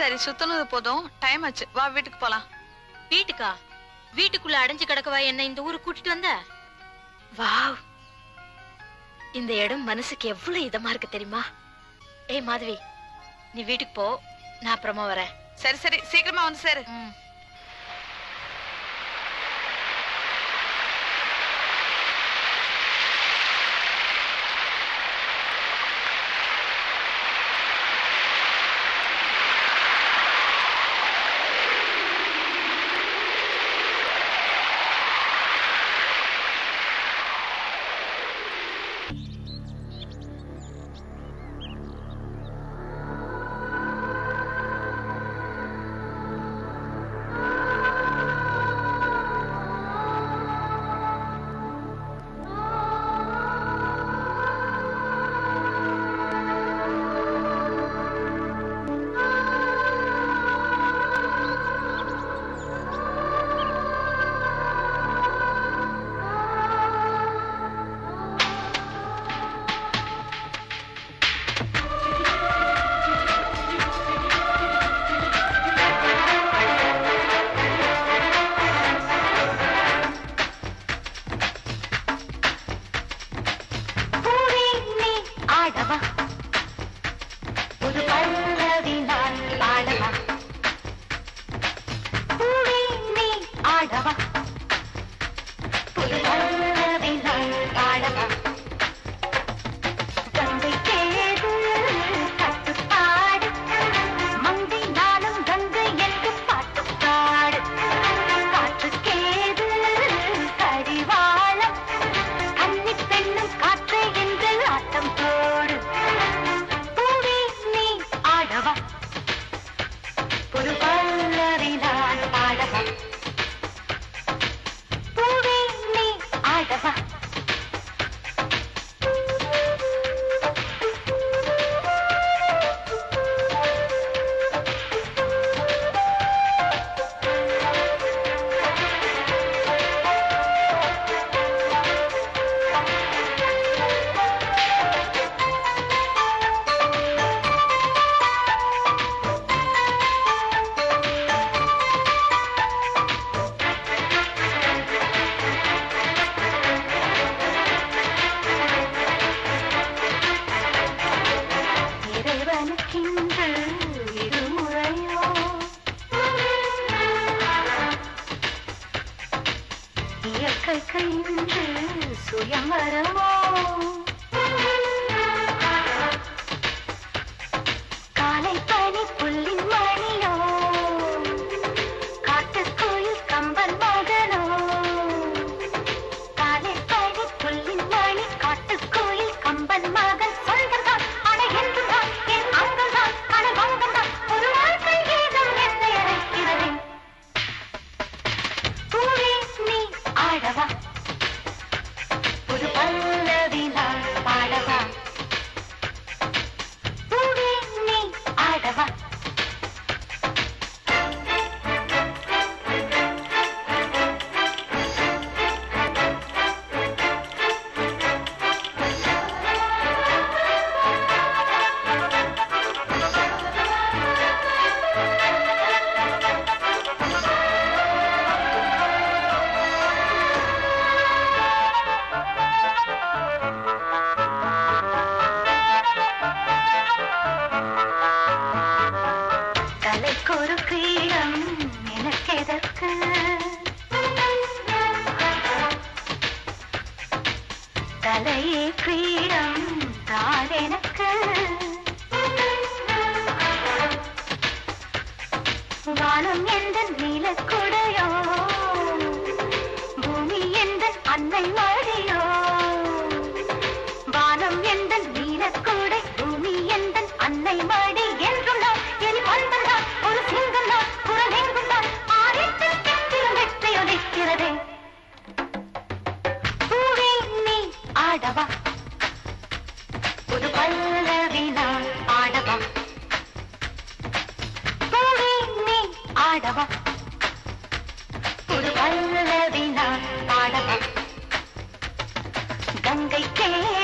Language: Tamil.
சரி சுத்தினது போதும். டைம் ஆச்சு. வா வீட்டுக்கு போலாம். வீட்டுக்கா? வீட்டுக்குள்ள அடைஞ்சு கிடக்கவா என்ன இந்த ஊருக்கு கூட்டிட்டு வந்த? வாவ். இந்த இடம் மனசுக்கு எவ்வளவு இதமா இருக்கு தெரியுமா? ஏய் மாதவி நீ வீட்டுக்கு போ. நான் அப்புறமா வரேன். சரி சரி. சீக்கிரமா வந்து சேரு. இறைவனுக்கென்று இருமுறையோ இயற்கைக்கு இன்று சுயமரமோ தலைக்கொரு பீடம் எனக்கெதற்கு? தலையே பீடம் தான் எனக்கு வானம் எந்த நீலக்குடையோ? பூமி எந்த அன்னை மழை ஆடவா ஒரு பல்லவி நான் ஆடவா? பூவே நீ ஆடவா? ஒரு பல்லவி நான் பாடவா கங்கை கேது